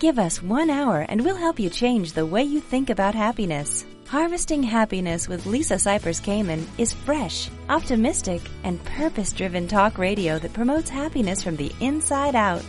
Give us one hour and we'll help you change the way you think about happiness. Harvesting Happiness with Lisa Cypers Kamen is fresh, optimistic, and purpose driven talk radio that promotes happiness from the inside out.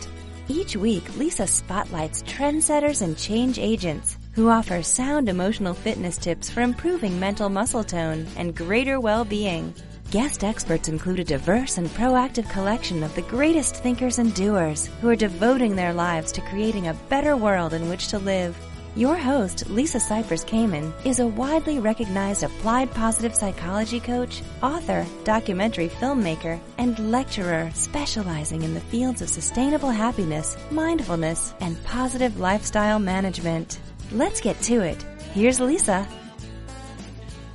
Each week, Lisa spotlights trendsetters and change agents who offer sound emotional fitness tips for improving mental muscle tone and greater well being. Guest experts include a diverse and proactive collection of the greatest thinkers and doers who are devoting their lives to creating a better world in which to live. Your host, Lisa Cypers Kamen, is a widely recognized applied positive psychology coach, author, documentary filmmaker, and lecturer specializing in the fields of sustainable happiness, mindfulness, and positive lifestyle management. Let's get to it. Here's Lisa.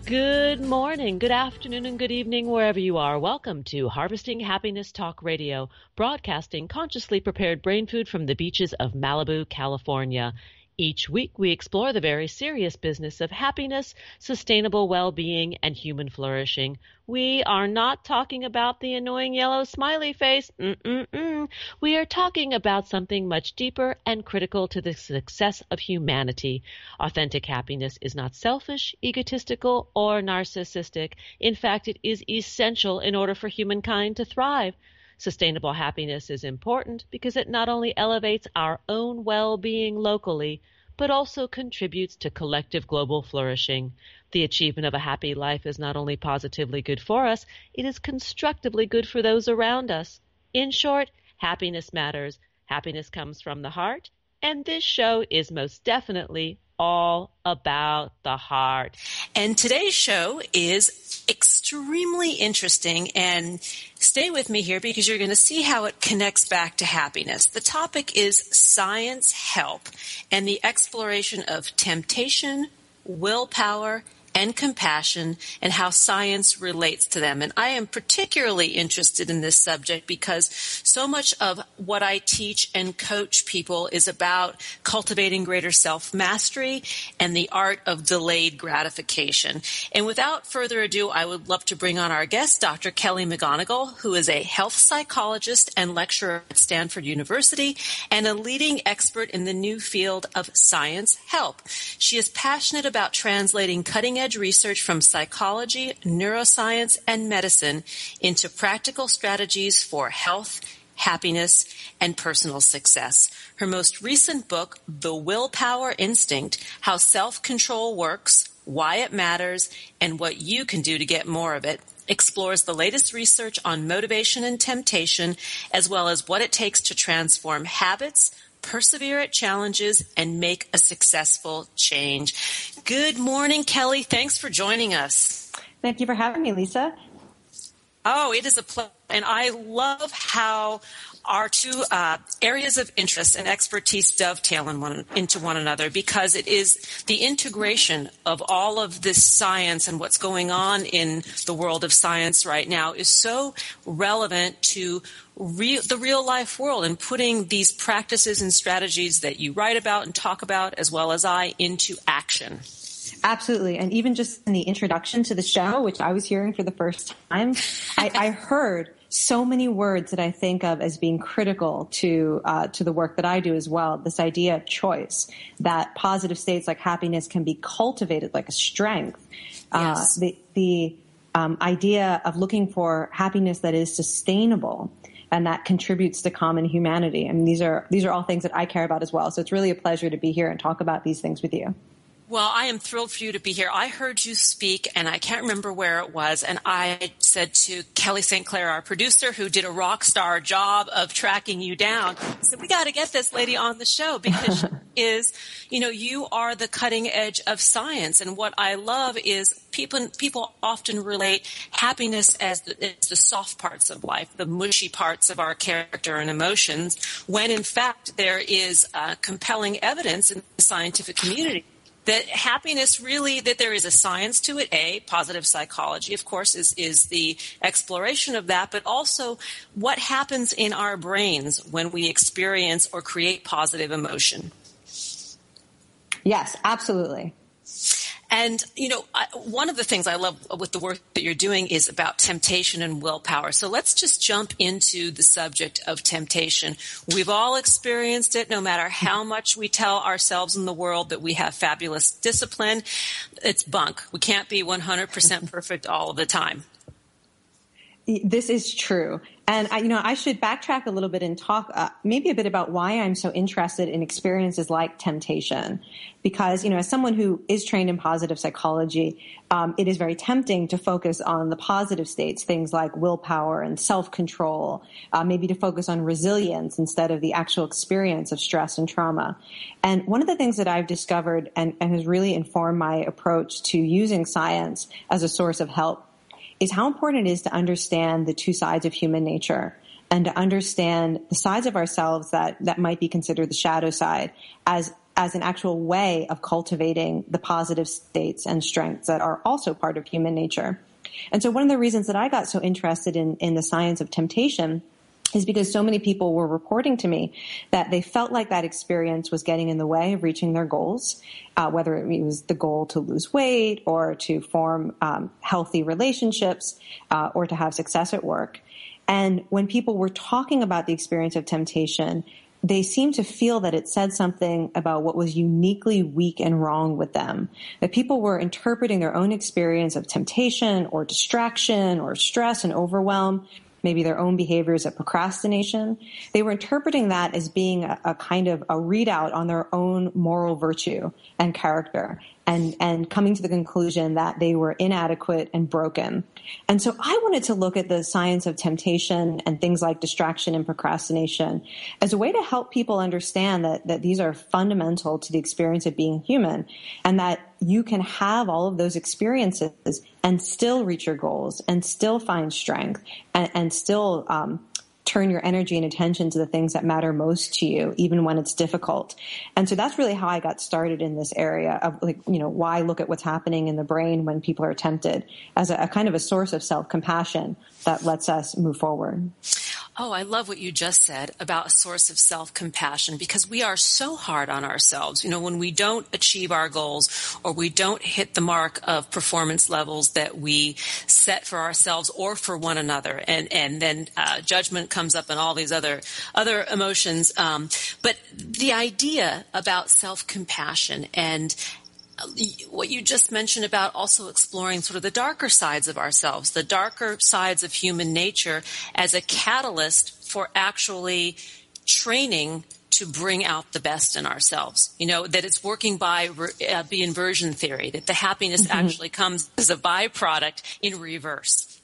Good morning, good afternoon, and good evening, wherever you are. Welcome to Harvesting Happiness Talk Radio, broadcasting consciously prepared brain food from the beaches of Malibu, California. Each week, we explore the very serious business of happiness, sustainable well being, and human flourishing. We are not talking about the annoying yellow smiley face. Mm-mm-mm. We are talking about something much deeper and critical to the success of humanity. Authentic happiness is not selfish, egotistical, or narcissistic. In fact, it is essential in order for humankind to thrive. Sustainable happiness is important because it not only elevates our own well being locally, but also contributes to collective global flourishing. The achievement of a happy life is not only positively good for us, it is constructively good for those around us. In short, happiness matters. Happiness comes from the heart, and this show is most definitely all about the heart. And today's show is extremely interesting and stay with me here because you're going to see how it connects back to happiness. The topic is science help and the exploration of temptation, willpower, and compassion and how science relates to them. And I am particularly interested in this subject because so much of what I teach and coach people is about cultivating greater self mastery and the art of delayed gratification. And without further ado, I would love to bring on our guest, Dr. Kelly McGonigal, who is a health psychologist and lecturer at Stanford University and a leading expert in the new field of science help. She is passionate about translating cutting edge edge research from psychology, neuroscience, and medicine into practical strategies for health, happiness, and personal success. Her most recent book, The Willpower Instinct How Self Control Works, Why It Matters, and What You Can Do to Get More of It, explores the latest research on motivation and temptation, as well as what it takes to transform habits persevere at challenges, and make a successful change. Good morning, Kelly. Thanks for joining us. Thank you for having me, Lisa. Oh, it is a pleasure. And I love how our two uh, areas of interest and expertise dovetail in one, into one another because it is the integration of all of this science and what's going on in the world of science right now is so relevant to real, the real life world and putting these practices and strategies that you write about and talk about as well as I into action. Absolutely. And even just in the introduction to the show, which I was hearing for the first time, I, I heard so many words that I think of as being critical to uh, to the work that I do as well. This idea of choice, that positive states like happiness can be cultivated like a strength. Uh, yes. Uh, the the um, idea of looking for happiness that is sustainable and that contributes to common humanity. I mean, these are these are all things that I care about as well. So it's really a pleasure to be here and talk about these things with you. Well, I am thrilled for you to be here. I heard you speak, and I can't remember where it was. And I said to Kelly St. Clair, our producer, who did a rock star job of tracking you down, I said, "We got to get this lady on the show because she is, you know, you are the cutting edge of science." And what I love is people people often relate happiness as the, as the soft parts of life, the mushy parts of our character and emotions, when in fact there is uh, compelling evidence in the scientific community that happiness really that there is a science to it. A positive psychology of course is is the exploration of that but also what happens in our brains when we experience or create positive emotion. Yes absolutely And, you know, I, one of the things I love with the work that you're doing is about temptation and willpower. So let's just jump into the subject of temptation. We've all experienced it, no matter how much we tell ourselves in the world that we have fabulous discipline. It's bunk. We can't be 100% perfect all of the time. This is true. And I, you know, I should backtrack a little bit and talk uh, maybe a bit about why I'm so interested in experiences like temptation. Because, you know, as someone who is trained in positive psychology, um, it is very tempting to focus on the positive states, things like willpower and self-control, uh, maybe to focus on resilience instead of the actual experience of stress and trauma. And one of the things that I've discovered and, and has really informed my approach to using science as a source of help is how important it is to understand the two sides of human nature and to understand the sides of ourselves that, that might be considered the shadow side as as an actual way of cultivating the positive states and strengths that are also part of human nature. And so one of the reasons that I got so interested in, in the science of temptation is because so many people were reporting to me that they felt like that experience was getting in the way of reaching their goals, uh, whether it was the goal to lose weight or to form um, healthy relationships uh, or to have success at work. And when people were talking about the experience of temptation, they seemed to feel that it said something about what was uniquely weak and wrong with them. That people were interpreting their own experience of temptation or distraction or stress and overwhelm maybe their own behaviors of procrastination. They were interpreting that as being a, a, kind of a readout on their own moral virtue and character and, and coming to the conclusion that they were inadequate and broken. And so I wanted to look at the science of temptation and things like distraction and procrastination as a way to help people understand that, that these are fundamental to the experience of being human and that you can have all of those experiences and still reach your goals and still find strength and, and still um, turn your energy and attention to the things that matter most to you, even when it's difficult. And so that's really how I got started in this area of like, you know, why look at what's happening in the brain when people are tempted as a, a kind of a source of self compassion that lets us move forward. Oh, I love what you just said about a source of self-compassion because we are so hard on ourselves. You know, when we don't achieve our goals or we don't hit the mark of performance levels that we set for ourselves or for one another, and and then uh, judgment comes up and all these other other emotions. Um, but the idea about self-compassion and what you just mentioned about also exploring sort of the darker sides of ourselves, the darker sides of human nature as a catalyst for actually training to bring out the best in ourselves. You know, that it's working by uh, the inversion theory, that the happiness mm-hmm. actually comes as a byproduct in reverse.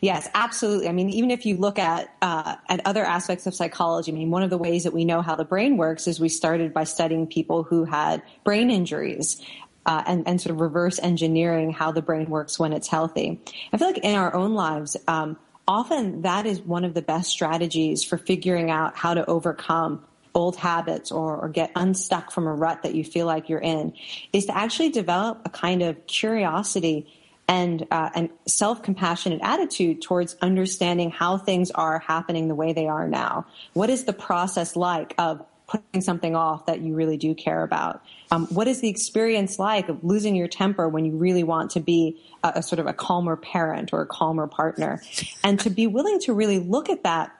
Yes, absolutely. I mean, even if you look at uh, at other aspects of psychology, I mean, one of the ways that we know how the brain works is we started by studying people who had brain injuries. Uh, and, and sort of reverse engineering how the brain works when it's healthy. I feel like in our own lives, um, often that is one of the best strategies for figuring out how to overcome old habits or, or, get unstuck from a rut that you feel like you're in is to actually develop a kind of curiosity and uh, self compassionate attitude towards understanding how things are happening the way they are now. What is the process like of putting something off that you really do care about? Um, what is the experience like of losing your temper when you really want to be a, a sort of a calmer parent or a calmer partner? And to be willing to really look at that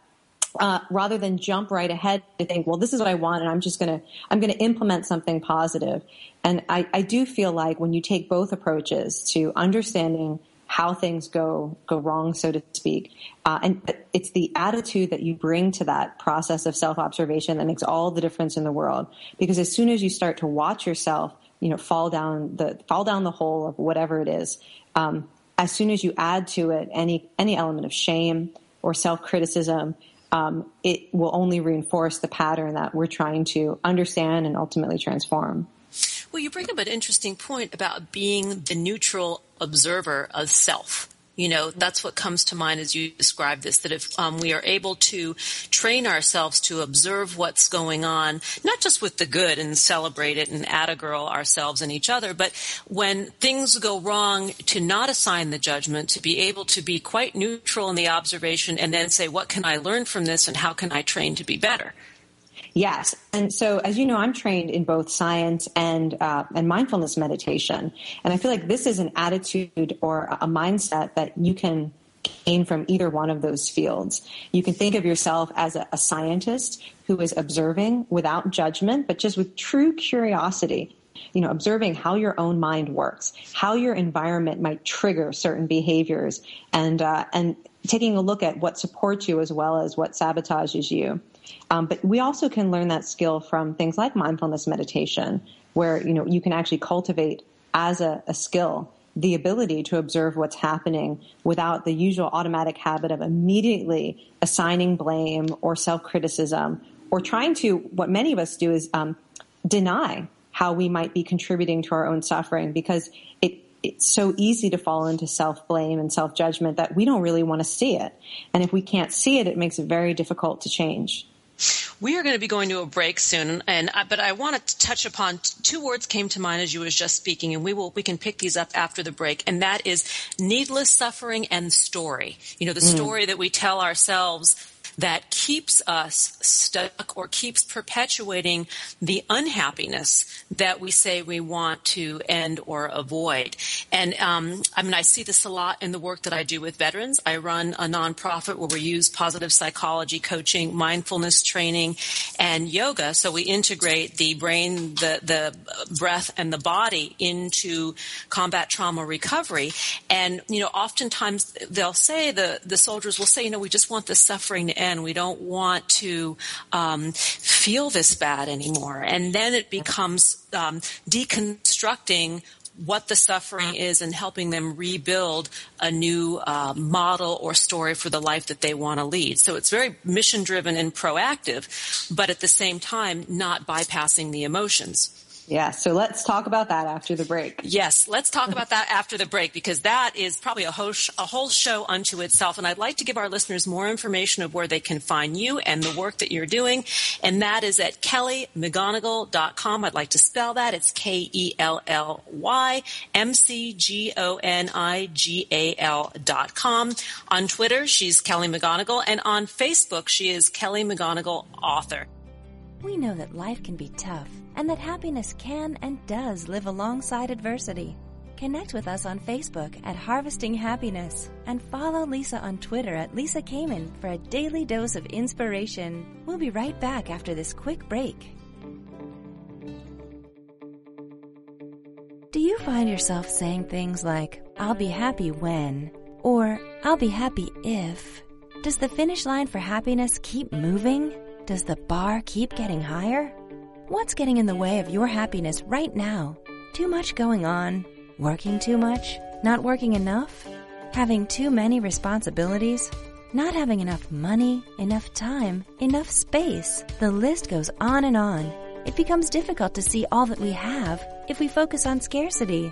uh, rather than jump right ahead to think, well, this is what I want, and I'm just gonna I'm gonna implement something positive. And I, I do feel like when you take both approaches to understanding how things go go wrong, so to speak, uh, and it's the attitude that you bring to that process of self observation that makes all the difference in the world. Because as soon as you start to watch yourself, you know, fall down the fall down the hole of whatever it is, um, as soon as you add to it any any element of shame or self criticism, um, it will only reinforce the pattern that we're trying to understand and ultimately transform. Well, you bring up an interesting point about being the neutral observer of self. You know, that's what comes to mind as you describe this, that if um, we are able to train ourselves to observe what's going on, not just with the good and celebrate it and add a girl ourselves and each other, but when things go wrong, to not assign the judgment, to be able to be quite neutral in the observation and then say, what can I learn from this and how can I train to be better? Yes, and so as you know, I'm trained in both science and uh, and mindfulness meditation, and I feel like this is an attitude or a mindset that you can gain from either one of those fields. You can think of yourself as a, a scientist who is observing without judgment, but just with true curiosity you know, observing how your own mind works, how your environment might trigger certain behaviors, and uh, and taking a look at what supports you as well as what sabotages you. Um, but we also can learn that skill from things like mindfulness meditation, where you know you can actually cultivate as a, a skill the ability to observe what's happening without the usual automatic habit of immediately assigning blame or self criticism or trying to what many of us do is um, deny how we might be contributing to our own suffering because it it's so easy to fall into self blame and self judgment that we don't really want to see it. And if we can't see it, it makes it very difficult to change. We are going to be going to a break soon, and but I want to touch upon two words came to mind as you was just speaking, and we will we can pick these up after the break, and that is needless suffering and story. You know, the mm. story that we tell ourselves that keeps us stuck or keeps perpetuating the unhappiness that we say we want to end or avoid. And um, I mean, I see this a lot in the work that I do with veterans. I run a nonprofit where we use positive psychology coaching, mindfulness training, and yoga. So we integrate the brain, the the breath, and the body into combat trauma recovery. And you know, oftentimes they'll say the the soldiers will say, you know, we just want the suffering to end in. We don't want to um, feel this bad anymore. And then it becomes um, deconstructing what the suffering is and helping them rebuild a new uh, model or story for the life that they want to lead. So it's very mission driven and proactive, but at the same time, not bypassing the emotions. Yeah, so let's talk about that after the break. Yes, let's talk about that after the break because that is probably a whole, sh- a whole show unto itself. And I'd like to give our listeners more information of where they can find you and the work that you're doing. And that is at kellymcgonigal.com. I'd like to spell that. It's K E L L Y M C G O N I G A L.com. On Twitter, she's Kelly McGonigal. And on Facebook, she is Kelly McGonigal Author. We know that life can be tough and that happiness can and does live alongside adversity. Connect with us on Facebook at Harvesting Happiness and follow Lisa on Twitter at Lisa Kamen for a daily dose of inspiration. We'll be right back after this quick break. Do you find yourself saying things like, I'll be happy when, or I'll be happy if? Does the finish line for happiness keep moving? Does the bar keep getting higher? What's getting in the way of your happiness right now? Too much going on? Working too much? Not working enough? Having too many responsibilities? Not having enough money, enough time, enough space? The list goes on and on. It becomes difficult to see all that we have if we focus on scarcity.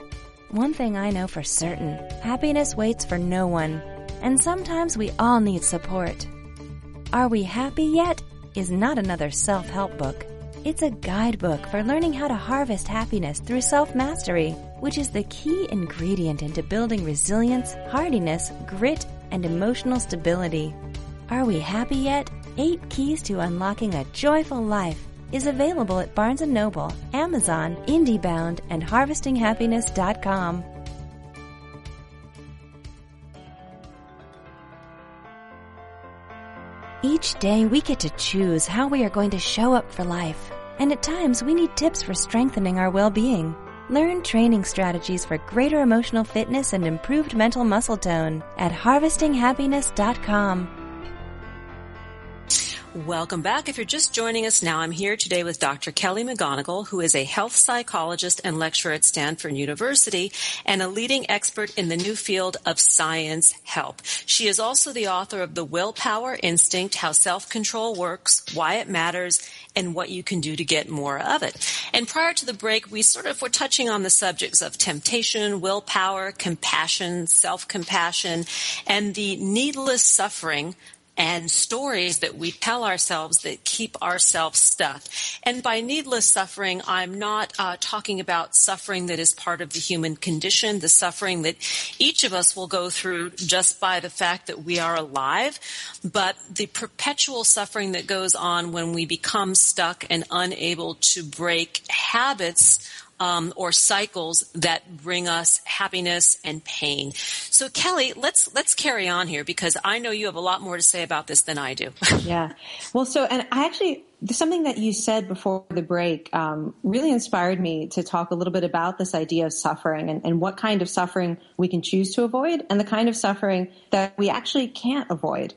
One thing I know for certain happiness waits for no one, and sometimes we all need support. Are we happy yet? is not another self help book. It's a guidebook for learning how to harvest happiness through self mastery, which is the key ingredient into building resilience, hardiness, grit, and emotional stability. Are we happy yet? Eight Keys to Unlocking a Joyful Life is available at Barnes & Noble, Amazon, IndieBound, and HarvestingHappiness.com. Each day we get to choose how we are going to show up for life. And at times we need tips for strengthening our well-being. Learn training strategies for greater emotional fitness and improved mental muscle tone at harvestinghappiness.com. Welcome back. If you're just joining us now, I'm here today with Dr. Kelly McGonigal, who is a health psychologist and lecturer at Stanford University and a leading expert in the new field of science help. She is also the author of The Willpower Instinct, How Self-Control Works, Why It Matters, and what you can do to get more of it. And prior to the break, we sort of were touching on the subjects of temptation, willpower, compassion, self-compassion, and the needless suffering and stories that we tell ourselves that keep ourselves stuck. And by needless suffering, I'm not uh, talking about suffering that is part of the human condition, the suffering that each of us will go through just by the fact that we are alive, but the perpetual suffering that goes on when we become stuck and unable to break habits um, or cycles that bring us happiness and pain. So, Kelly, let's let's carry on here because I know you have a lot more to say about this than I do. yeah. Well, so and I actually something that you said before the break um, really inspired me to talk a little bit about this idea of suffering and, and what kind of suffering we can choose to avoid and the kind of suffering that we actually can't avoid.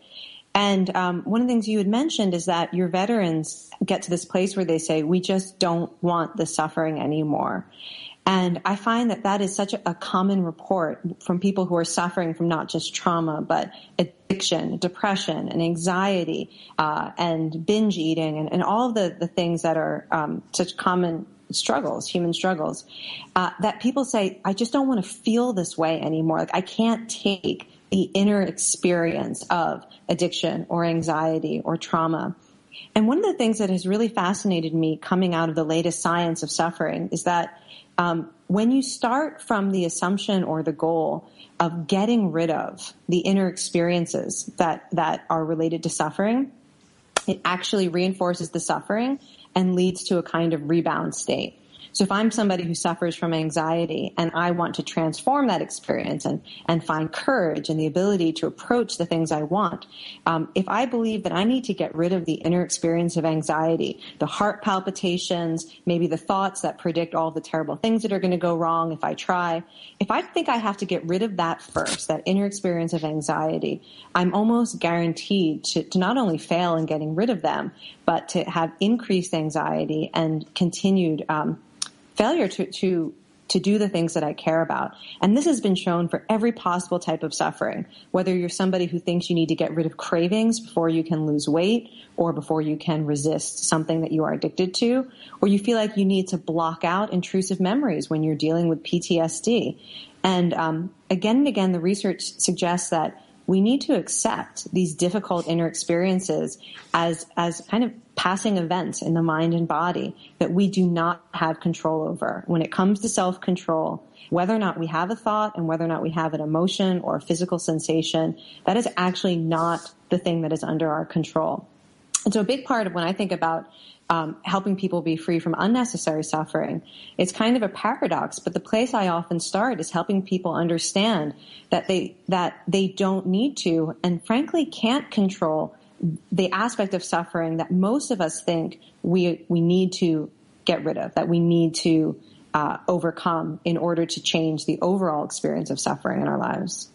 And um, one of the things you had mentioned is that your veterans get to this place where they say, we just don't want the suffering anymore. And I find that that is such a, common report from people who are suffering from not just trauma, but addiction, depression, and anxiety, uh, and binge eating, and, and all of the, the things that are um, such common struggles, human struggles, uh, that people say, I just don't want to feel this way anymore. Like I can't take the inner experience of addiction or anxiety or trauma. And one of the things that has really fascinated me coming out of the latest science of suffering is that um, when you start from the assumption or the goal of getting rid of the inner experiences that that are related to suffering, it actually reinforces the suffering and leads to a kind of rebound state. So if I'm somebody who suffers from anxiety and I want to transform that experience and, and find courage and the ability to approach the things I want, um, if I believe that I need to get rid of the inner experience of anxiety, the heart palpitations, maybe the thoughts that predict all the terrible things that are going to go wrong if I try, if I think I have to get rid of that first, that inner experience of anxiety, I'm almost guaranteed to, to not only fail in getting rid of them, but to have increased anxiety and continued um, failure to, to to do the things that I care about. And this has been shown for every possible type of suffering, whether you're somebody who thinks you need to get rid of cravings before you can lose weight or before you can resist something that you are addicted to, or you feel like you need to block out intrusive memories when you're dealing with PTSD. And um, again and again, the research suggests that we need to accept these difficult inner experiences as, as kind of passing events in the mind and body that we do not have control over. When it comes to self-control, whether or not we have a thought and whether or not we have an emotion or a physical sensation, that is actually not the thing that is under our control. And so a big part of when I think about um, helping people be free from unnecessary suffering. It's kind of a paradox, but the place I often start is helping people understand that they that they don't need to, and frankly can't control the aspect of suffering that most of us think we we need to get rid of, that we need to uh, overcome in order to change the overall experience of suffering in our lives.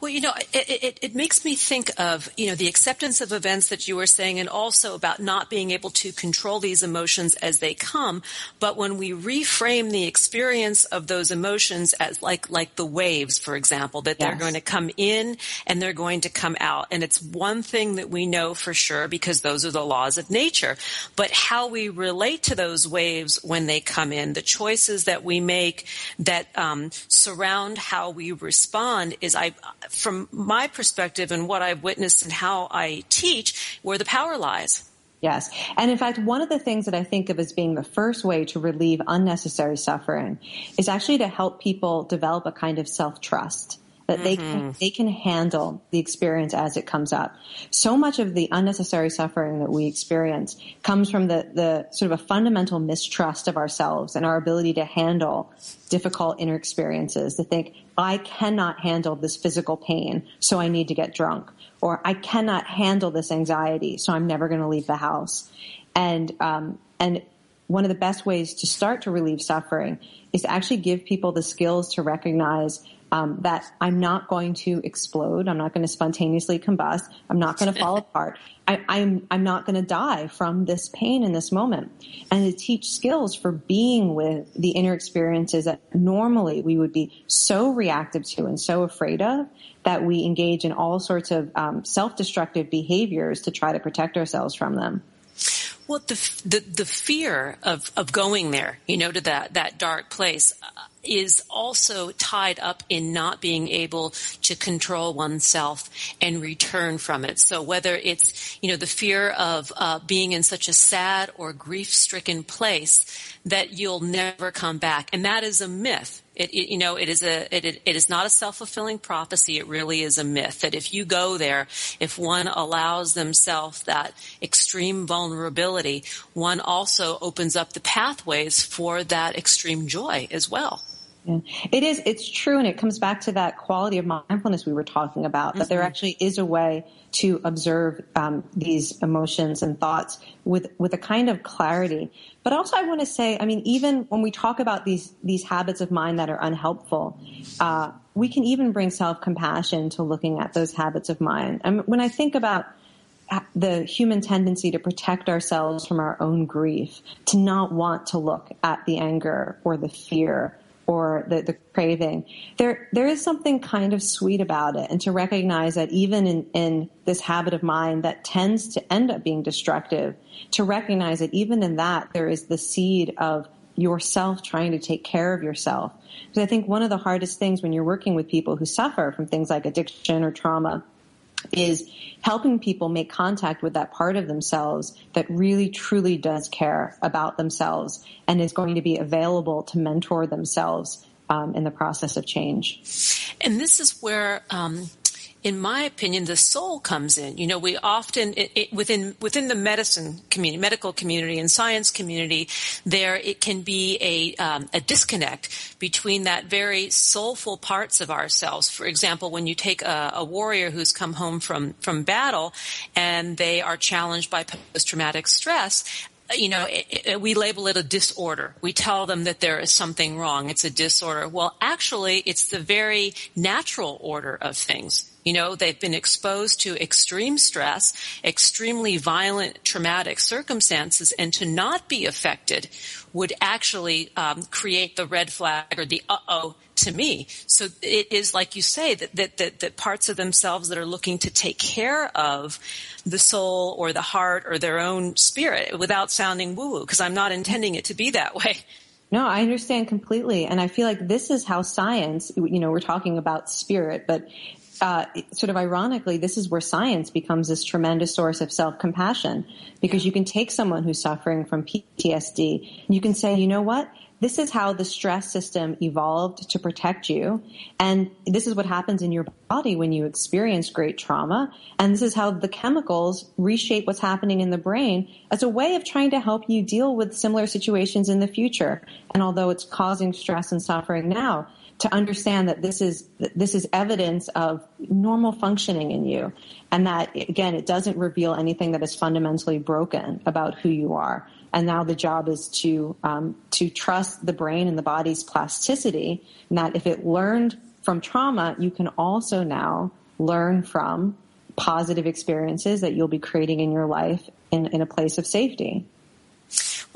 Well, you know, it, it, it, makes me think of, you know, the acceptance of events that you were saying and also about not being able to control these emotions as they come. But when we reframe the experience of those emotions as like, like the waves, for example, that yes. they're going to come in and they're going to come out. And it's one thing that we know for sure because those are the laws of nature. But how we relate to those waves when they come in, the choices that we make that um, surround how we respond is I from my perspective and what I've witnessed and how I teach, where the power lies. Yes. And in fact, one of the things that I think of as being the first way to relieve unnecessary suffering is actually to help people develop a kind of self-trust that mm-hmm. they can, mm-hmm. they can handle the experience as it comes up. So much of the unnecessary suffering that we experience comes from the, the sort of a fundamental mistrust of ourselves and our ability to handle difficult inner experiences to think, I cannot handle this physical pain, so I need to get drunk. Or I cannot handle this anxiety, so I'm never going to leave the house. And, um, and one of the best ways to start to relieve suffering is to actually give people the skills to recognize um, that I'm not going to explode. I'm not going to spontaneously combust. I'm not going to fall apart. I, I'm I'm not going to die from this pain in this moment. And to teach skills for being with the inner experiences that normally we would be so reactive to and so afraid of that we engage in all sorts of um, self-destructive behaviors to try to protect ourselves from them. Well, the, the, the fear of, of going there, you know, to that, that dark place uh, is also tied up in not being able to control oneself and return from it. So whether it's, you know, the fear of uh, being in such a sad or grief stricken place that you'll never come back. And that is a myth. It, it, you know, it is a, it, it is not a self-fulfilling prophecy. It really is a myth that if you go there, if one allows themselves that extreme vulnerability, one also opens up the pathways for that extreme joy as well. Yeah. It is, it's true. And it comes back to that quality of mindfulness we were talking about, mm-hmm. that there mm-hmm. actually is a way to observe um, these emotions and thoughts with, with a kind of clarity. But also I want to say, I mean, even when we talk about these, these habits of mind that are unhelpful, uh, we can even bring self-compassion to looking at those habits of mind. And when I think about the human tendency to protect ourselves from our own grief, to not want to look at the anger or the fear or the, the craving. There, there is something kind of sweet about it and to recognize that even in, in this habit of mind that tends to end up being destructive, to recognize that even in that there is the seed of yourself trying to take care of yourself. Because I think one of the hardest things when you're working with people who suffer from things like addiction or trauma is helping people make contact with that part of themselves that really truly does care about themselves and is going to be available to mentor themselves um, in the process of change. And this is where um, in my opinion, the soul comes in. You know, we often it, it, within within the medicine community, medical community, and science community, there it can be a um, a disconnect between that very soulful parts of ourselves. For example, when you take a, a warrior who's come home from from battle, and they are challenged by post traumatic stress, you know, it, it, we label it a disorder. We tell them that there is something wrong. It's a disorder. Well, actually, it's the very natural order of things. You know, they've been exposed to extreme stress, extremely violent traumatic circumstances, and to not be affected would actually um, create the red flag or the uh-oh to me. So it is like you say that, that, that, that parts of themselves that are looking to take care of the soul or the heart or their own spirit without sounding woo-woo, because I'm not intending it to be that way. No, I understand completely. And I feel like this is how science, you know, we're talking about spirit, but uh, sort of ironically, this is where science becomes this tremendous source of self-compassion because you can take someone who's suffering from PTSD and you can say, you know what? This is how the stress system evolved to protect you. And this is what happens in your body when you experience great trauma. And this is how the chemicals reshape what's happening in the brain as a way of trying to help you deal with similar situations in the future. And although it's causing stress and suffering now, to understand that this is this is evidence of normal functioning in you and that again it doesn't reveal anything that is fundamentally broken about who you are. And now the job is to um, to trust the brain and the body's plasticity and that if it learned from trauma you can also now learn from positive experiences that you'll be creating in your life in, in a place of safety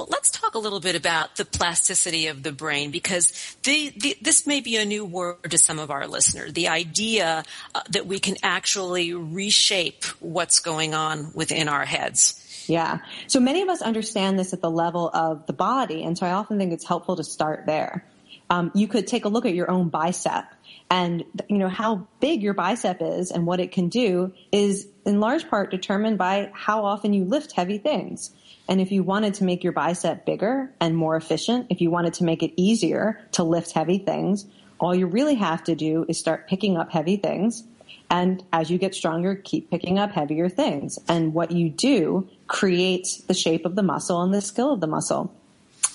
well, let's talk a little bit about the plasticity of the brain because the, the, this may be a new word to some of our listeners. The idea uh, that we can actually reshape what's going on within our heads. Yeah. So many of us understand this at the level of the body, and so I often think it's helpful to start there. Um, you could take a look at your own bicep and you know how big your bicep is and what it can do is in large part determined by how often you lift heavy things and if you wanted to make your bicep bigger and more efficient, if you wanted to make it easier to lift heavy things, all you really have to do is start picking up heavy things. And as you get stronger, keep picking up heavier things. And what you do creates the shape of the muscle and the skill of the muscle.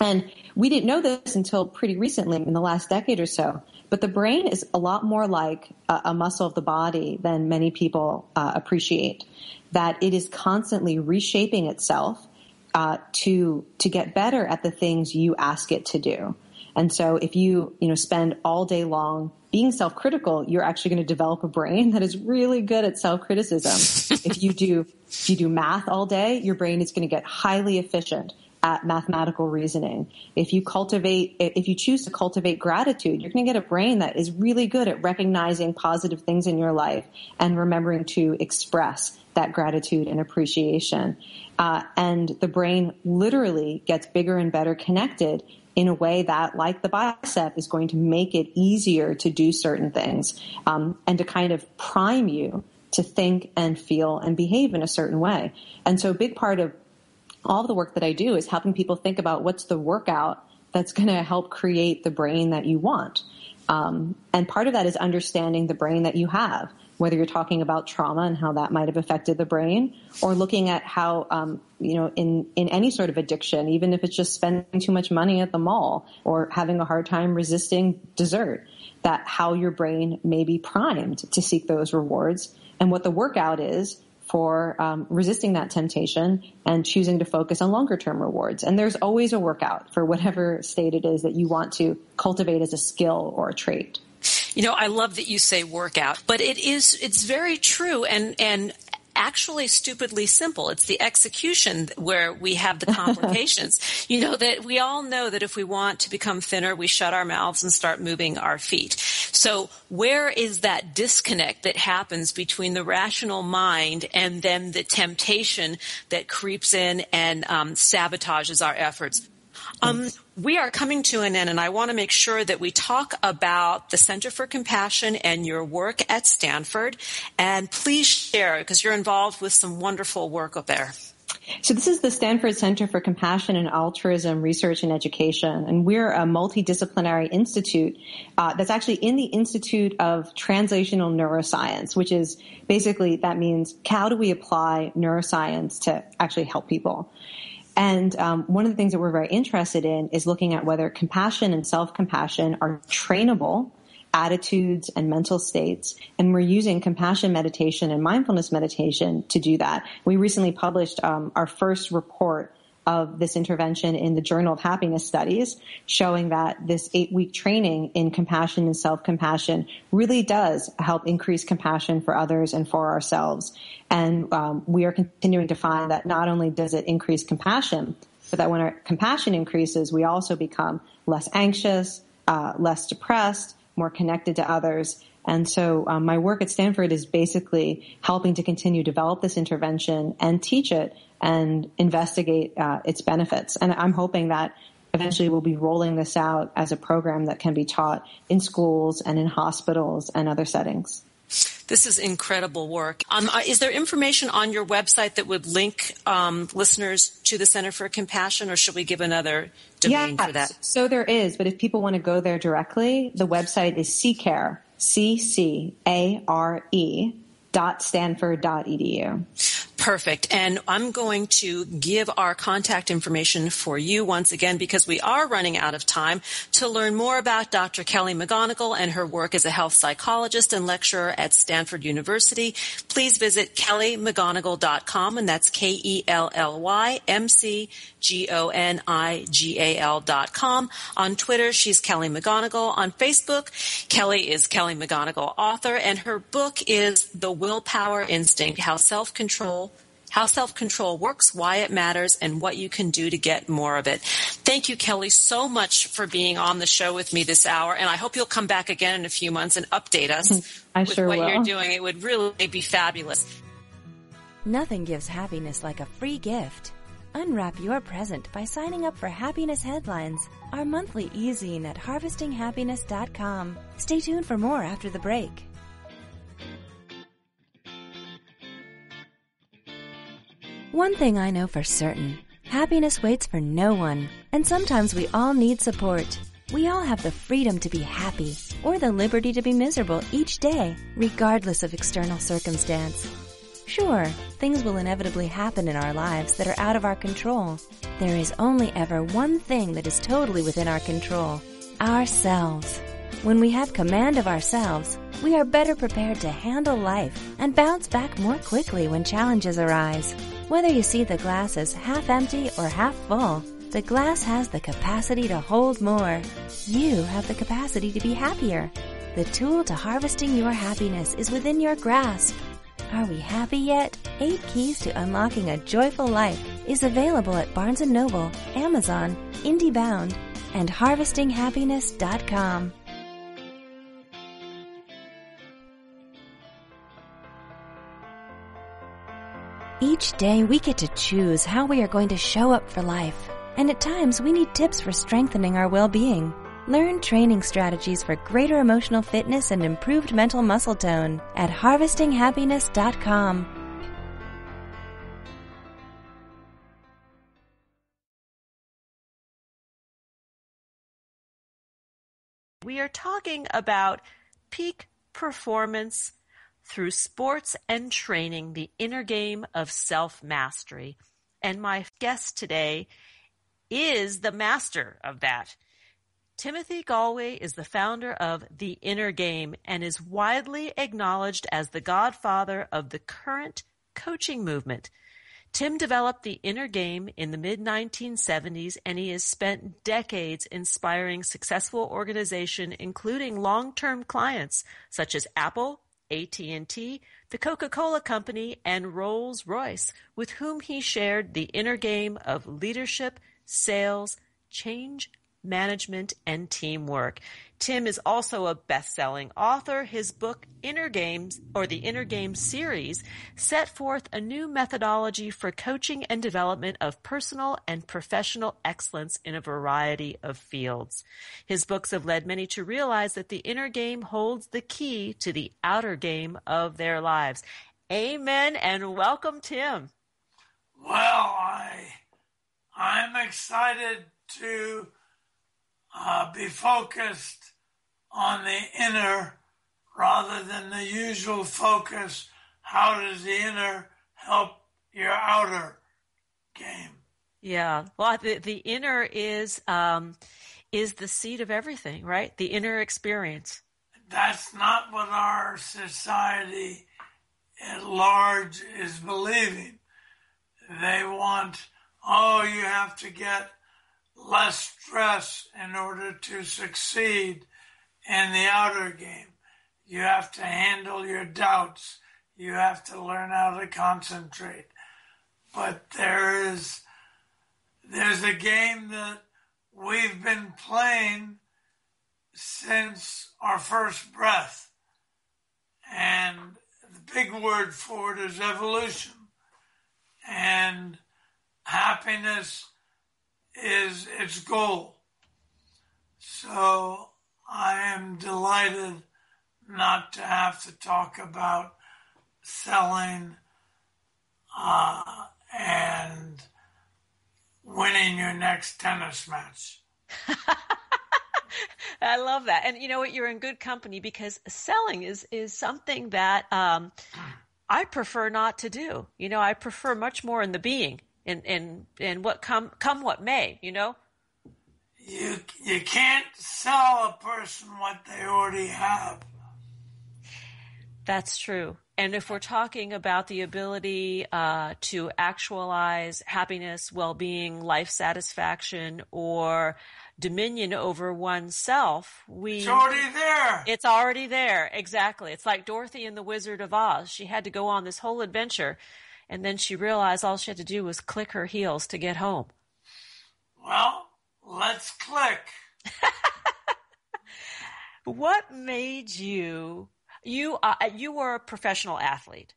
And we didn't know this until pretty recently in the last decade or so. But the brain is a lot more like a, muscle of the body than many people uh, appreciate. That it is constantly reshaping itself uh, to to get better at the things you ask it to do. And so if you, you know, spend all day long being self-critical, you're actually going to develop a brain that is really good at self-criticism. if you do, if you do math all day, your brain is going to get highly efficient at mathematical reasoning. If you cultivate, if you choose to cultivate gratitude, you're going to get a brain that is really good at recognizing positive things in your life and remembering to express that gratitude and appreciation. Uh, and the brain literally gets bigger and better connected in a way that, like the bicep, is going to make it easier to do certain things um, and to kind of prime you to think and feel and behave in a certain way. And so, a big part of all the work that I do is helping people think about what's the workout that's going to help create the brain that you want. Um, and part of that is understanding the brain that you have whether you're talking about trauma and how that might have affected the brain, or looking at how, um, you know, in, in any sort of addiction, even if it's just spending too much money at the mall or having a hard time resisting dessert, that how your brain may be primed to seek those rewards and what the workout is for um, resisting that temptation and choosing to focus on longer term rewards. And there's always a workout for whatever state it is that you want to cultivate as a skill or a trait. You know, I love that you say workout, but it is, it's very true and, and actually stupidly simple. It's the execution where we have the complications. you know, that we all know that if we want to become thinner, we shut our mouths and start moving our feet. So where is that disconnect that happens between the rational mind and then the temptation that creeps in and um, sabotages our efforts? Um, we are coming to an end, and I want to make sure that we talk about the Center for Compassion and your work at Stanford. And please share, because you're involved with some wonderful work up there. So this is the Stanford Center for Compassion and Altruism Research and Education, and we're a multidisciplinary institute uh, that's actually in the Institute of Translational Neuroscience, which is basically that means how do we apply neuroscience to actually help people. And um, one of the things that we're very interested in is looking at whether compassion and self-compassion are trainable attitudes and mental states. And we're using compassion meditation and mindfulness meditation to do that. We recently published um, our first report of this intervention in the Journal of Happiness Studies, showing that this eight week training in compassion and self compassion really does help increase compassion for others and for ourselves. And um, we are continuing to find that not only does it increase compassion, but that when our compassion increases, we also become less anxious, uh, less depressed, more connected to others. And so um, my work at Stanford is basically helping to continue develop this intervention and teach it and investigate uh, its benefits. And I'm hoping that eventually we'll be rolling this out as a program that can be taught in schools and in hospitals and other settings. This is incredible work. Um, uh, is there information on your website that would link um, listeners to the Center for Compassion, or should we give another domain yeah, for that? So there is, but if people want to go there directly, the website is ccare, C-C-A-R-E dot stanford dot edu. Perfect. And I'm going to give our contact information for you once again because we are running out of time to learn more about Dr. Kelly McGonigal and her work as a health psychologist and lecturer at Stanford University. Please visit kellymcgonigal.com and that's K-E-L-L-Y-M-C-G-O-N-I-G-A-L dot com. On Twitter, she's Kelly McGonigal. On Facebook, Kelly is Kelly McGonigal author and her book is The Willpower Instinct, How Self-Control how self-control works, why it matters, and what you can do to get more of it. Thank you, Kelly, so much for being on the show with me this hour, and I hope you'll come back again in a few months and update us mm, I with sure what will. you're doing. It would really be fabulous. Nothing gives happiness like a free gift. Unwrap your present by signing up for Happiness Headlines, our monthly e-zine at harvestinghappiness.com. Stay tuned for more after the break. One thing I know for certain happiness waits for no one, and sometimes we all need support. We all have the freedom to be happy or the liberty to be miserable each day, regardless of external circumstance. Sure, things will inevitably happen in our lives that are out of our control. There is only ever one thing that is totally within our control ourselves. When we have command of ourselves, we are better prepared to handle life and bounce back more quickly when challenges arise. Whether you see the glass as half empty or half full, the glass has the capacity to hold more. You have the capacity to be happier. The tool to harvesting your happiness is within your grasp. Are we happy yet? Eight Keys to Unlocking a Joyful Life is available at Barnes & Noble, Amazon, IndieBound, and HarvestingHappiness.com. Each day we get to choose how we are going to show up for life. And at times we need tips for strengthening our well-being. Learn training strategies for greater emotional fitness and improved mental muscle tone at harvestinghappiness.com. We are talking about peak performance through sports and training, the inner game of self mastery. And my guest today is the master of that. Timothy Gallwey is the founder of The Inner Game and is widely acknowledged as the godfather of the current coaching movement. Tim developed the inner game in the mid 1970s and he has spent decades inspiring successful organization including long-term clients such as Apple, AT&T, the Coca-Cola Company, and Rolls-Royce, with whom he shared the inner game of leadership, sales, change management, and teamwork. Tim is also a best-selling author. His book, Inner Games, or the Inner Game series, set forth a new methodology for coaching and development of personal and professional excellence in a variety of fields. His books have led many to realize that the inner game holds the key to the outer game of their lives. Amen and welcome, Tim. Well, I I'm excited to uh, be focused on the inner rather than the usual focus. How does the inner help your outer game? Yeah, well, the, the inner is um, is the seat of everything, right? The inner experience. That's not what our society at large is believing. They want, oh, you have to get less stress in order to succeed in the outer game. You have to handle your doubts. You have to learn how to concentrate. But there is there's a game that we've been playing since our first breath. And the big word for it is evolution. And happiness is its goal. So I am delighted not to have to talk about selling uh, and winning your next tennis match. I love that, and you know what? You're in good company because selling is is something that um, I prefer not to do. You know, I prefer much more in the being and and and what come come what may, you know. You you can't sell a person what they already have. That's true. And if we're talking about the ability uh, to actualize happiness, well-being, life satisfaction, or dominion over oneself, we it's already there. It's already there. Exactly. It's like Dorothy and the Wizard of Oz. She had to go on this whole adventure and then she realized all she had to do was click her heels to get home. Well, let's click. what made you you uh, you were a professional athlete?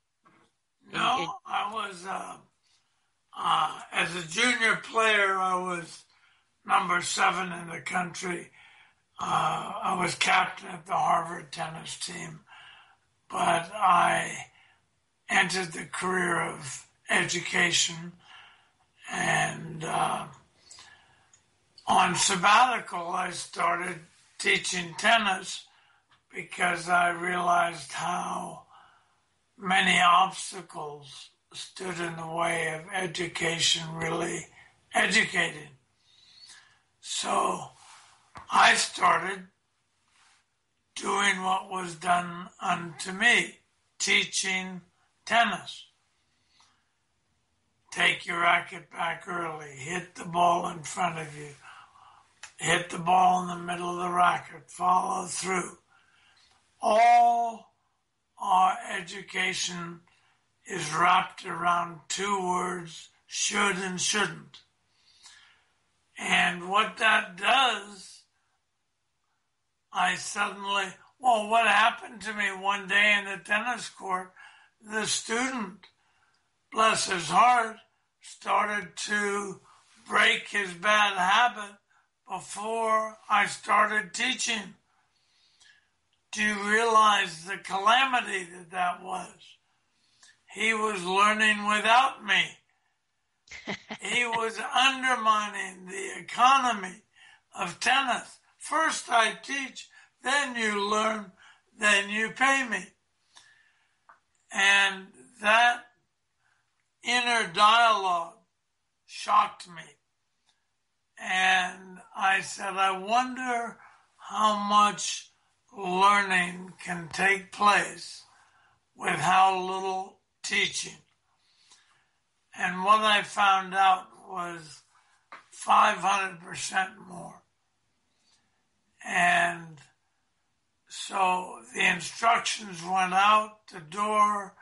No, it, I was uh, uh, as a junior player. I was number seven in the country. Uh, I was captain of the Harvard tennis team, but I entered the career of education and uh, on sabbatical I started teaching tennis because I realized how many obstacles stood in the way of education really educating. So I started doing what was done unto me, teaching tennis. Take your racket back early. Hit the ball in front of you. Hit the ball in the middle of the racket. Follow through. All our education is wrapped around two words should and shouldn't. And what that does, I suddenly, well, what happened to me one day in the tennis court? The student bless his heart, started to break his bad habit before I started teaching. Do you realize the calamity that that was? He was learning without me. he was undermining the economy of tennis. First I teach, then you learn, then you pay me. And that inner dialogue shocked me. And I said, I wonder how much learning can take place with how little teaching. And what I found out was 500% more. And so the instructions went out the door,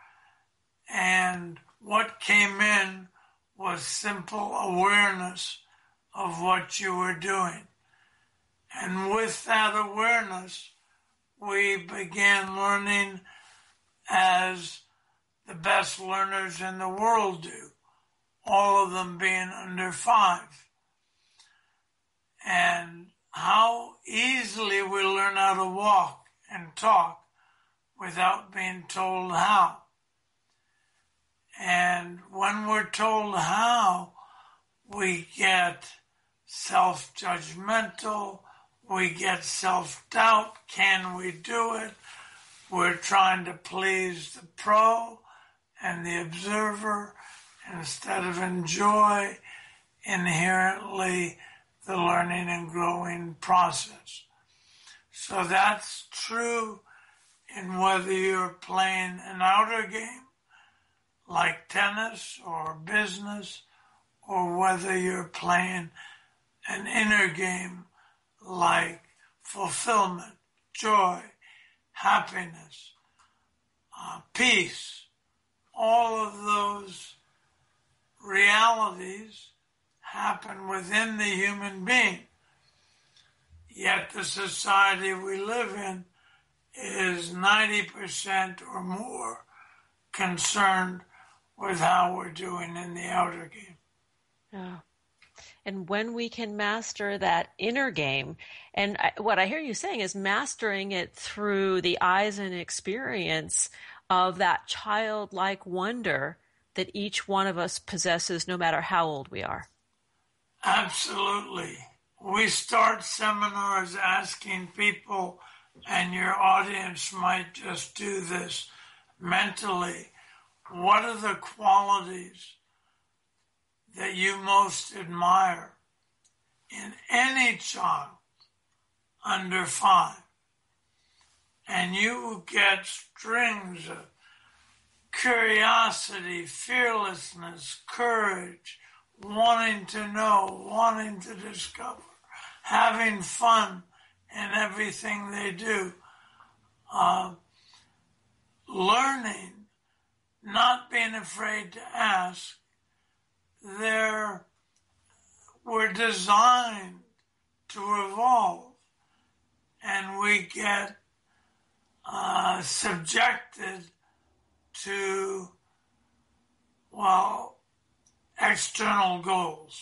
and what came in was simple awareness of what you were doing. And with that awareness, we began learning as the best learners in the world do, all of them being under five. And how easily we learn how to walk and talk without being told how. And when we're told how, we get self judgmental, we get self doubt. Can we do it? We're trying to please the pro and the observer instead of enjoy inherently the learning and growing process. So that's true in whether you're playing an outer game like tennis or business or whether you're playing an inner game like fulfillment, joy, happiness, uh, peace, all of those realities happen within the human being. Yet the society we live in is 90% or more concerned with how we're doing in the outer game. Yeah. And when we can master that inner game, and I, what I hear you saying is mastering it through the eyes and experience of that childlike wonder that each one of us possesses, no matter how old we are. Absolutely. We start seminars asking people, and your audience might just do this mentally. What are the qualities that you most admire in any child under five? And you get strings of curiosity, fearlessness, courage, wanting to know, wanting to discover, having fun in everything they do, uh, learning, not being afraid to ask. They're, we're designed to evolve, and we get uh, subjected to, well, external goals.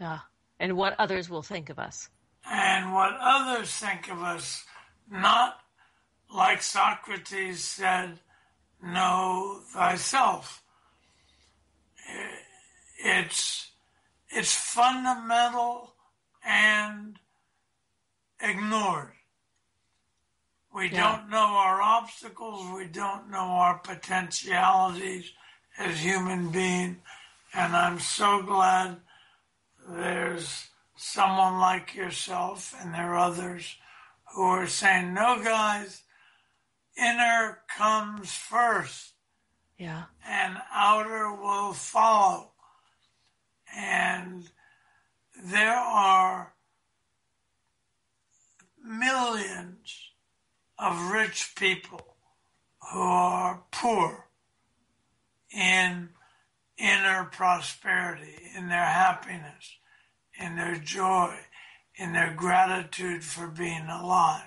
Yeah. And what others will think of us. And what others think of us, not like Socrates said, know thyself. It's, it's fundamental and ignored. We yeah. don't know our obstacles. We don't know our potentialities as human being. And I'm so glad there's someone like yourself and there are others who are saying, no, guys, inner comes first. Yeah. And outer will follow. And there are millions of rich people who are poor in inner prosperity, in their happiness, in their joy, in their gratitude for being alive.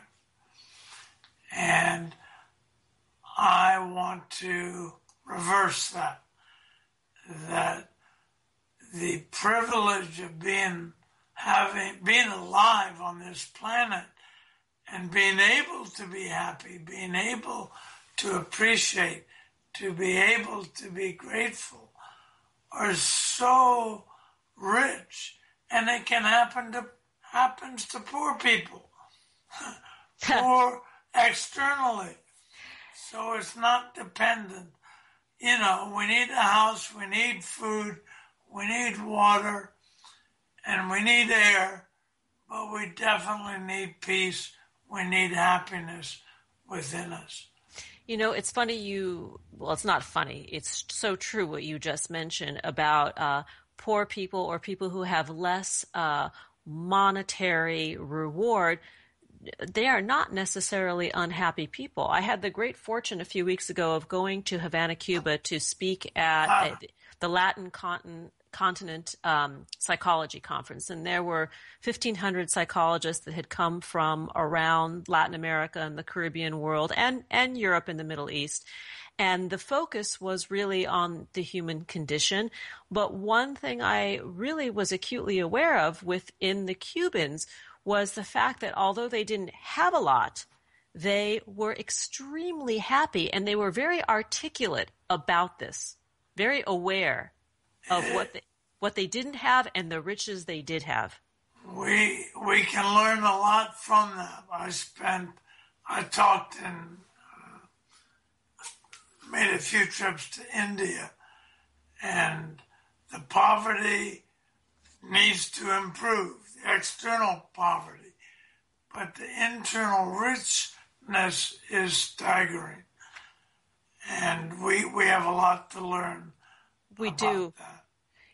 And I want to reverse that. that the privilege of being having being alive on this planet and being able to be happy, being able to appreciate, to be able to be grateful are so rich and it can happen to happens to poor people. Or externally. So it's not dependent. You know we need a house we need food we need water and we need air but we definitely need peace. We need happiness within us you know, it's funny you, well, it's not funny. It's so true what you just mentioned about uh, poor people or people who have less uh, monetary reward. They are not necessarily unhappy people. I had the great fortune a few weeks ago of going to Havana, Cuba to speak at ah. the Latin continent continent um, psychology conference, and there were 1,500 psychologists that had come from around Latin America and the Caribbean world, and and Europe and the Middle East. And the focus was really on the human condition. But one thing I really was acutely aware of within the Cubans was the fact that although they didn't have a lot, they were extremely happy and they were very articulate about this, very aware of what they, what they didn't have and the riches they did have. We we can learn a lot from them. I spent I talked and uh, made a few trips to India, and the poverty needs to improve, the external poverty, but the internal richness is staggering, and we we have a lot to learn we do. That.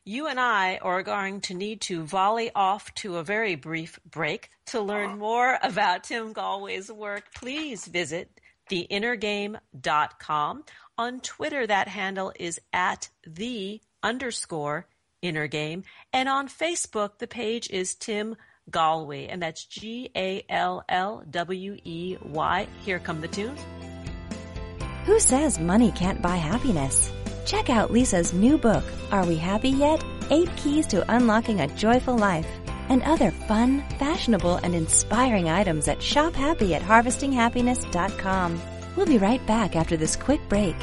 You and I are going to need to volley off to a very brief break. To learn uh-huh. more about Tim Gallwey's work, please visit theinnergame.com. On Twitter, that handle is at the underscore inner game. And on Facebook, the page is Tim Gallwey, and that's G A L L W E Y. Here come the tunes. Who says money can't buy happiness? Check out Lisa's new book, Are We Happy Yet? Eight Keys to Unlocking a Joyful Life, and other fun, fashionable, and inspiring items at Shop Happy at HarvestingHappiness.com. We'll be right back after this quick break.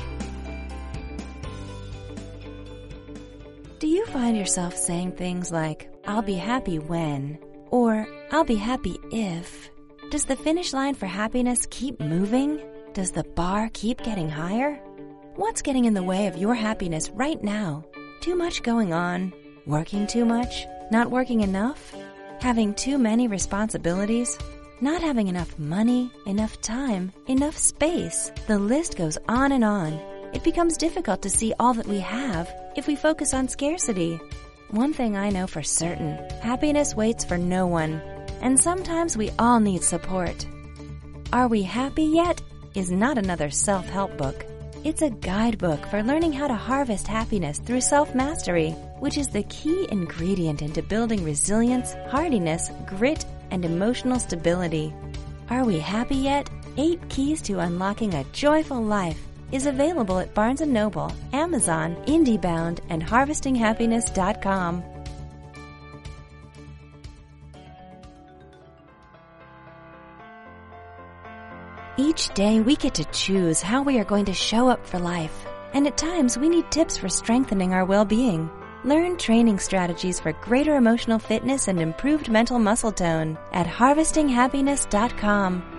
Do you find yourself saying things like, I'll be happy when, or I'll be happy if? Does the finish line for happiness keep moving? Does the bar keep getting higher? What's getting in the way of your happiness right now? Too much going on? Working too much? Not working enough? Having too many responsibilities? Not having enough money, enough time, enough space? The list goes on and on. It becomes difficult to see all that we have if we focus on scarcity. One thing I know for certain, happiness waits for no one. And sometimes we all need support. Are We Happy Yet? is not another self-help book. It's a guidebook for learning how to harvest happiness through self-mastery, which is the key ingredient into building resilience, hardiness, grit, and emotional stability. Are we happy yet? Eight Keys to Unlocking a Joyful Life is available at Barnes & Noble, Amazon, IndieBound, and HarvestingHappiness.com. Each day we get to choose how we are going to show up for life. And at times we need tips for strengthening our well-being. Learn training strategies for greater emotional fitness and improved mental muscle tone at harvestinghappiness.com.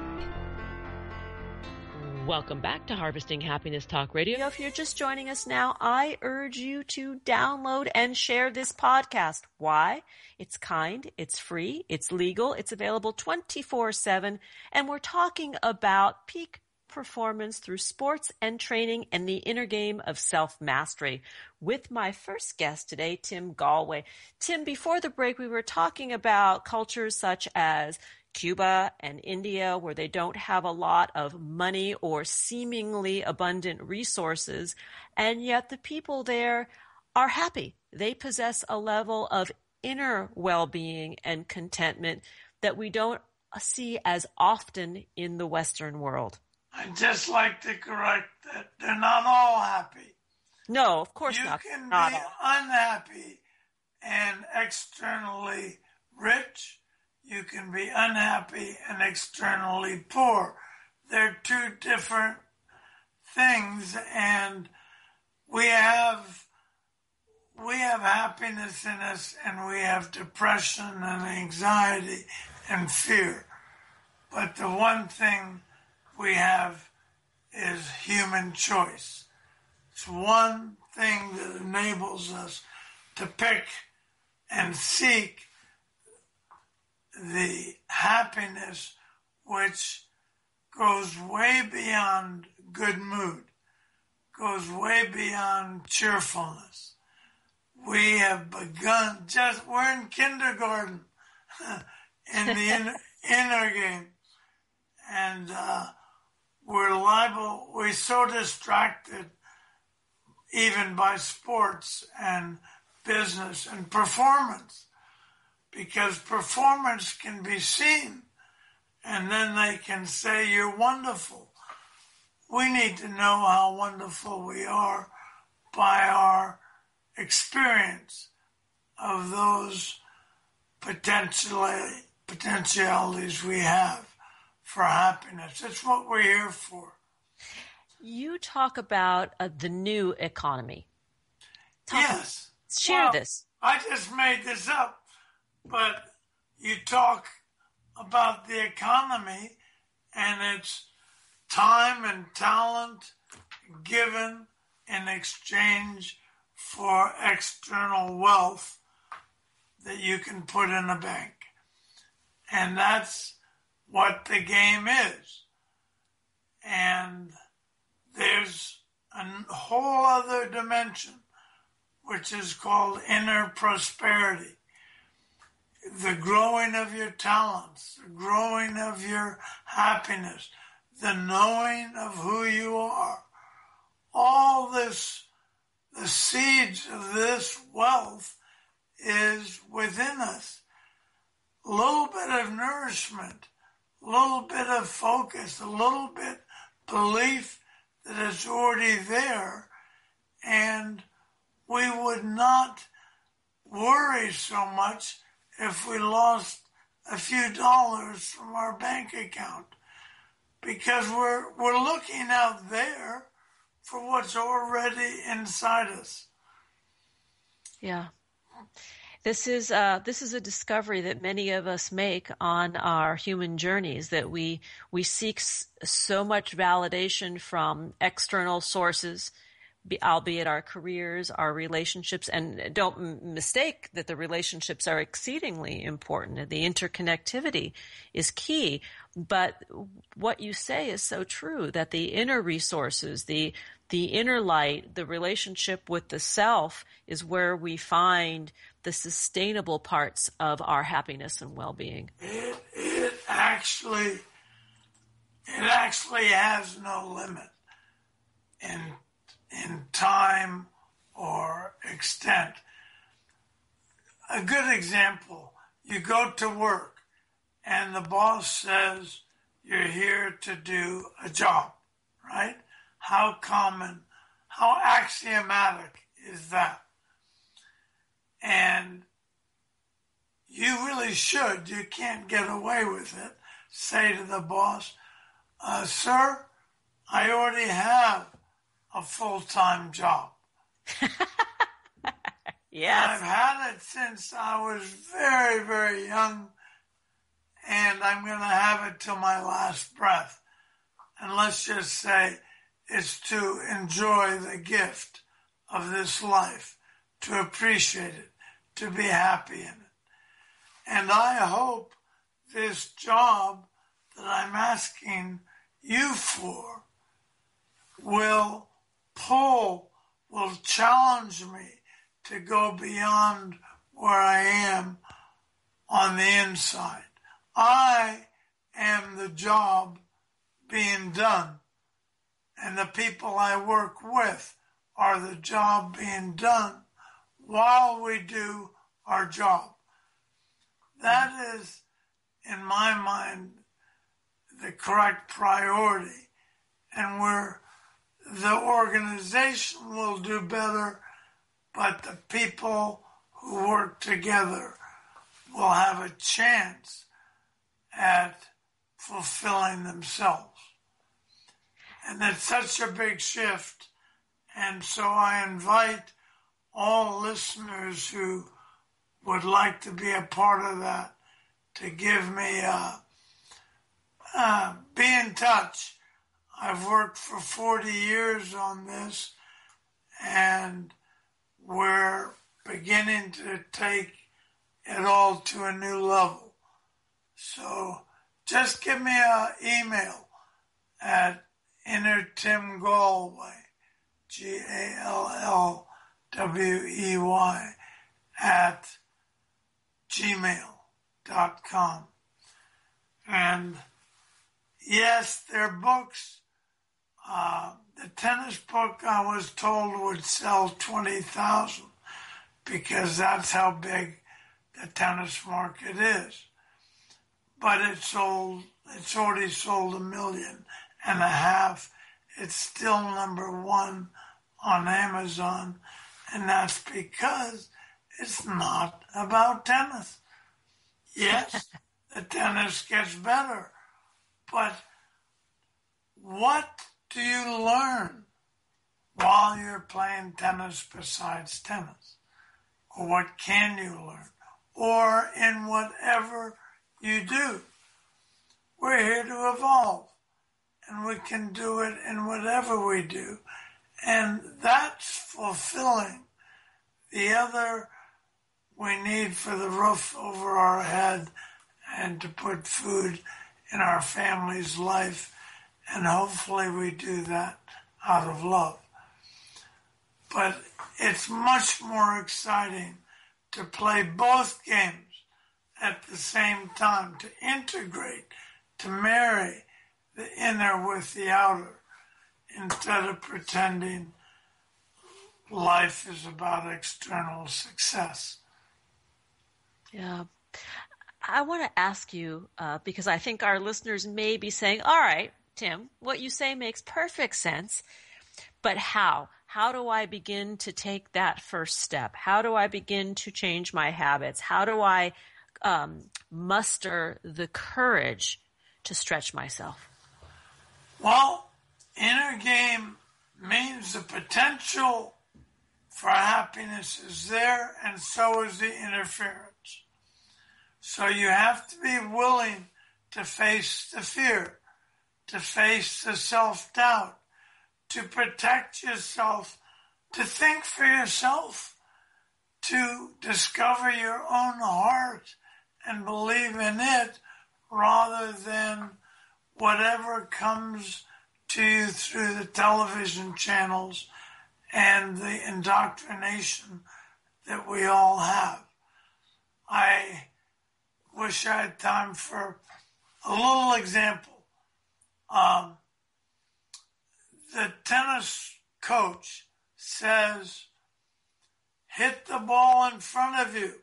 Welcome back to Harvesting Happiness Talk Radio. If you're just joining us now, I urge you to download and share this podcast. Why? It's kind, it's free, it's legal, it's available 24 7, and we're talking about peak performance through sports and training and the inner game of self mastery with my first guest today, Tim Gallwey. Tim, before the break, we were talking about cultures such as Cuba and India, where they don't have a lot of money or seemingly abundant resources, and yet the people there are happy. They possess a level of inner well being and contentment that we don't see as often in the Western world. I'd just like to correct that they're not all happy. No, of course you not. You can not be all. unhappy and externally rich. You can be unhappy and externally poor. They're two different things, and we have we have happiness in us, and we have depression and anxiety and fear. But the one thing we have is human choice. It's one thing that enables us to pick and seek the happiness which goes way beyond good mood, goes way beyond cheerfulness. We have begun just, we're in kindergarten in the inner, inner game. And uh, we're liable, we're so distracted even by sports and business and performance because performance can be seen and then they can say you're wonderful. We need to know how wonderful we are by our experience of those potentially potentialities we have for happiness. That's what we're here for. You talk about uh, the new economy. Talk yes. Share well, this. I just made this up, but you talk about the economy and it's time and talent given in exchange for external wealth that you can put in a bank. And that's what the game is. And there's a whole other dimension, which is called inner prosperity. The growing of your talents, the growing of your happiness, the knowing of who you are. All this, the seeds of this wealth is within us. A little bit of nourishment, a little bit of focus, a little bit belief that it's already there, and we would not worry so much if we lost a few dollars from our bank account because we're we're looking out there for what's already inside us. Yeah. This is uh, this is a discovery that many of us make on our human journeys that we we seek so much validation from external sources, albeit our careers, our relationships, and don't mistake that the relationships are exceedingly important. The interconnectivity is key. But what you say is so true that the inner resources, the the inner light, the relationship with the self is where we find the sustainable parts of our happiness and well-being. It, it actually, it actually has no limit in, in time or extent. A good example, you go to work and the boss says you're here to do a job, right? How common, how axiomatic is that? And you really should, you can't get away with it, say to the boss, uh, Sir, I already have a full time job. yes. I've had it since I was very, very young, and I'm going to have it till my last breath. And let's just say it's to enjoy the gift of this life, to appreciate it, to be happy in it. And I hope this job that I'm asking you for will pull, will challenge me to go beyond where I am on the inside. I am the job being done, and the people I work with are the job being done while we do our job. That is, in my mind, the correct priority. And we're, the organization will do better, but the people who work together will have a chance at fulfilling themselves. And it's such a big shift. And so I invite all listeners who would like to be a part of that to give me a, uh, be in touch. I've worked for 40 years on this and we're beginning to take it all to a new level. So just give me an email at Inner Tim Gallwey, G A L L W E Y, at gmail.com. And yes, their books. Uh, the tennis book I was told would sell 20,000 because that's how big the tennis market is. But it sold, it's already sold a million and a half. It's still number one on Amazon. And that's because it's not about tennis. Yes, the tennis gets better, but what do you learn while you're playing tennis besides tennis? Or what can you learn? Or in whatever you do. We're here to evolve and we can do it in whatever we do. And that's fulfilling. The other we need for the roof over our head and to put food in our family's life. And hopefully we do that out of love. But it's much more exciting to play both games at the same time, to integrate, to marry the inner with the outer, instead of pretending life is about external success. Yeah. I want to ask you, uh, because I think our listeners may be saying, all right, Tim, what you say makes perfect sense, but how? How do I begin to take that first step? How do I begin to change my habits? How do I um, muster the courage to stretch myself? Well, inner game means the potential for happiness is there, and so is the interference. So you have to be willing to face the fear, to face the self doubt, to protect yourself, to think for yourself, to discover your own heart and believe in it rather than whatever comes to you through the television channels and the indoctrination that we all have. I wish I had time for a little example. Um, the tennis coach says, hit the ball in front of you.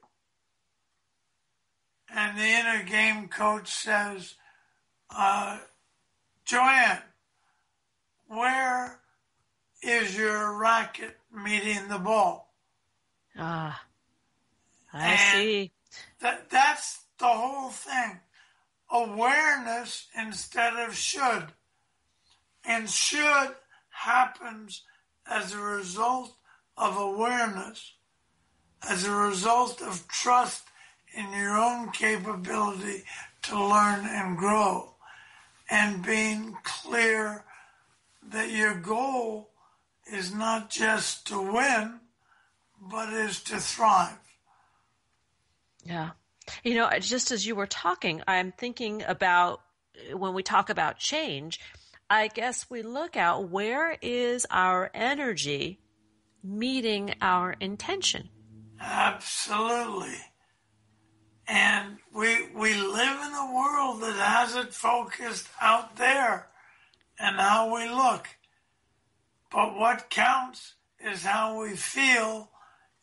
And the inner game coach says, uh, Joanne, where is your racket meeting the ball? Ah, I and see. That, that's the whole thing. Awareness instead of should. And should happens as a result of awareness, as a result of trust in your own capability to learn and grow, and being clear that your goal is not just to win, but is to thrive. Yeah. You know, just as you were talking, I'm thinking about uh, when we talk about change, I guess we look at where is our energy meeting our intention. Absolutely. And we we live in a world that has it focused out there and how we look. But what counts is how we feel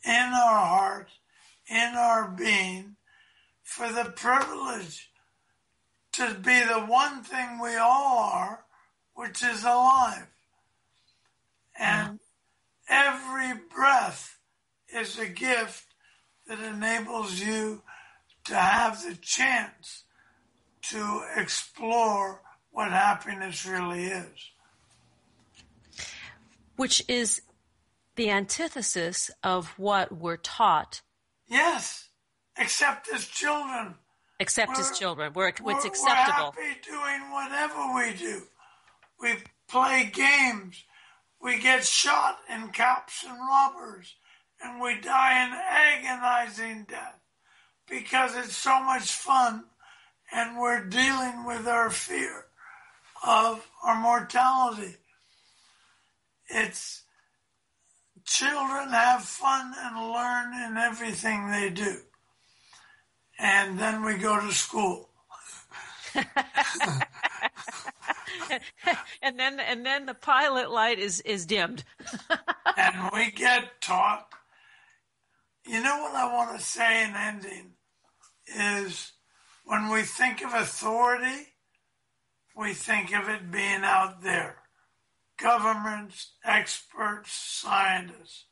in our heart, in our being, for the privilege to be the one thing we all are, which is alive. And every breath is a gift that enables you to have the chance to explore what happiness really is. Which is the antithesis of what we're taught. Yes, except as children. Except We're- as children. We're, We're- it's acceptable. We're happy doing whatever we do. We play games. We get shot in cops and robbers, and we die an agonizing death because it's so much fun, and we're dealing with our fear of our mortality. It's children have fun and learn in everything they do. And then we go to school. and then and then the pilot light is is dimmed. and we get taught. You know what I want to say in ending is when we think of authority, we think of it being out there. Governments, experts, scientists.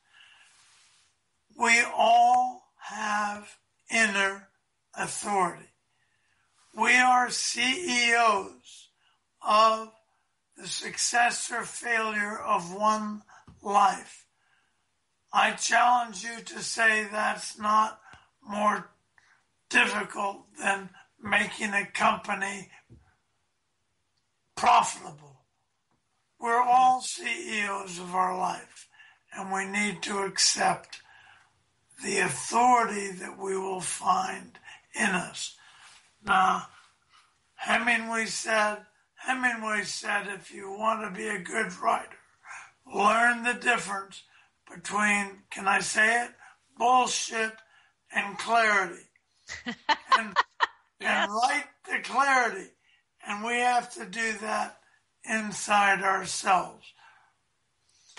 We all have inner authority. We are CEOs of the success or failure of one life. I challenge you to say that's not more difficult than making a company profitable. We're all CEOs of our life, and we need to accept the authority that we will find in us. Now, Hemingway said, Hemingway said, if you want to be a good writer, learn the difference between, can I say it, bullshit and clarity. and, and write the clarity. And we have to do that inside ourselves.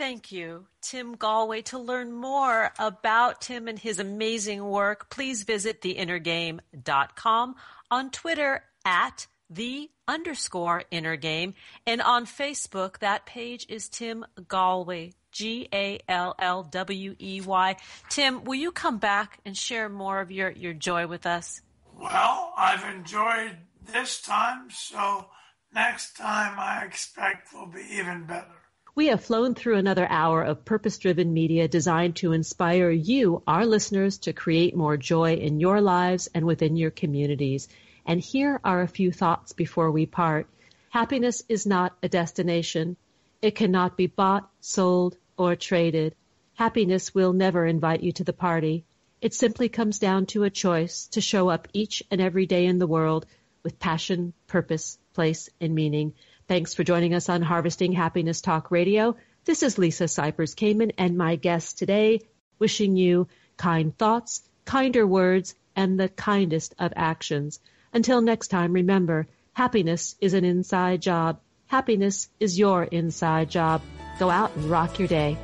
Thank you, Tim Gallwey. To learn more about Tim and his amazing work, please visit theinnergame.com on Twitter at the underscore inner game and on Facebook that page is Tim Gallwey G A L L W E Y. Tim, will you come back and share more of your, your joy with us? Well, I've enjoyed this time, so next time I expect will be even better. We have flown through another hour of purpose driven media designed to inspire you, our listeners, to create more joy in your lives and within your communities. And here are a few thoughts before we part. Happiness is not a destination. It cannot be bought, sold, or traded. Happiness will never invite you to the party. It simply comes down to a choice to show up each and every day in the world with passion, purpose, place, and meaning. Thanks for joining us on Harvesting Happiness Talk Radio. This is Lisa Cypers Kamen and my guest today, wishing you kind thoughts, kinder words, and the kindest of actions. Until next time, remember, happiness is an inside job. Happiness is your inside job. Go out and rock your day.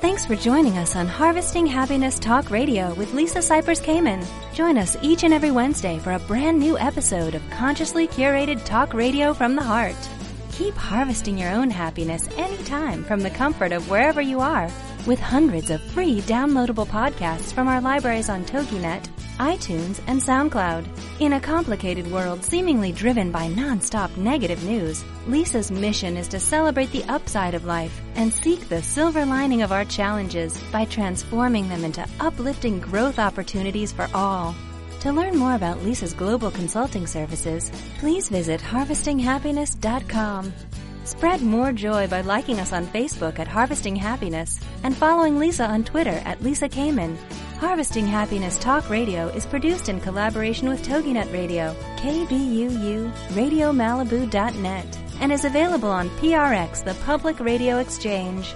Thanks for joining us on Harvesting Happiness Talk Radio with Lisa Cypers Kamen. Join us each and every Wednesday for a brand new episode of consciously curated talk radio from the heart. Keep harvesting your own happiness anytime from the comfort of wherever you are with hundreds of free downloadable podcasts from our libraries on TogiNet, iTunes, and SoundCloud. In a complicated world seemingly driven by nonstop negative news, Lisa's mission is to celebrate the upside of life and seek the silver lining of our challenges by transforming them into uplifting growth opportunities for all. To learn more about Lisa's global consulting services, please visit harvestinghappiness.com. Spread more joy by liking us on Facebook at Harvesting Happiness and following Lisa on Twitter at Lisa Kamen. Harvesting Happiness Talk Radio is produced in collaboration with TogiNet Radio, KBUU, RadioMalibu.net, and is available on PRX, the Public Radio Exchange.